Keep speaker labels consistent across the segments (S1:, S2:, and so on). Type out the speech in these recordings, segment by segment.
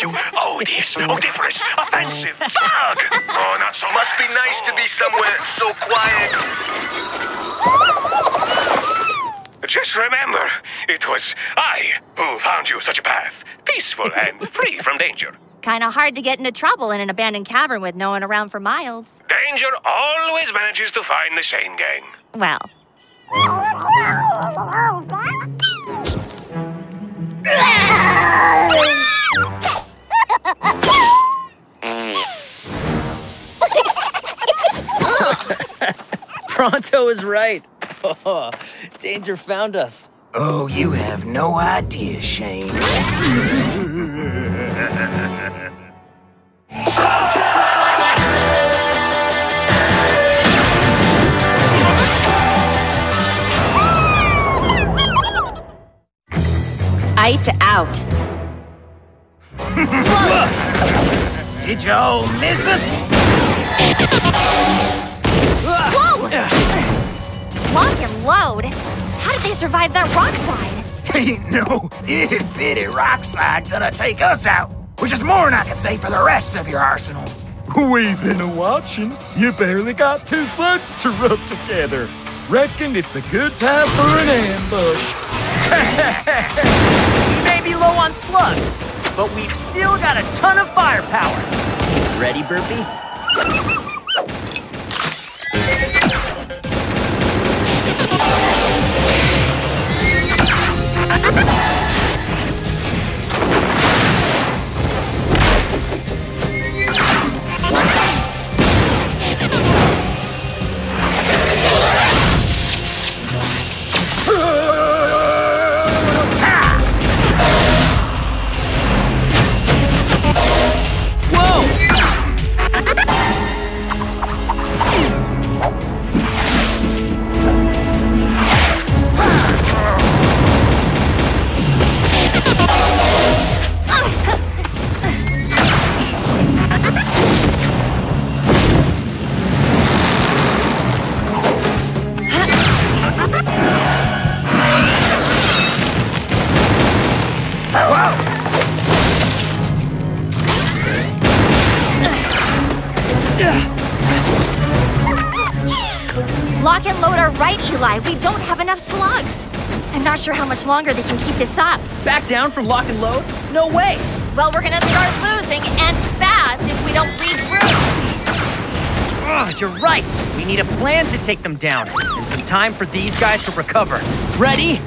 S1: You odious, odiferous, offensive slug! Oh, not so
S2: Must be nice to be somewhere so quiet.
S1: Just remember, it was I who found you such a path. Peaceful and free from danger.
S3: Kinda hard to get into trouble in an abandoned cavern with no one around for miles.
S1: Danger always manages to find the Shane gang.
S3: Well.
S4: Pronto is right. Oh, danger found us.
S5: Oh, you have no idea, Shane.
S3: Iced out.
S5: Did y'all miss us?
S3: Whoa! Locke and Lode? How did they survive that rock slide?
S5: Ain't no itty bitty rock slide gonna take us out, which is more than I can say for the rest of your arsenal.
S6: We've been a watching. You barely got two slugs to rub together. Reckon it's a good time for an ambush.
S4: We may be low on slugs, but we've still got a ton of firepower. Ready, Burpy?
S3: Locke and Lode are right, Eli. We don't have enough slugs. I'm not sure how much longer they can keep this up.
S4: Back down from Locke and Lode? No way!
S3: Well, we're gonna start losing, and fast, if we don't regroup.
S4: Ugh, you're right. We need a plan to take them down, and some time for these guys to recover. Ready?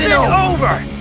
S4: Isn't over!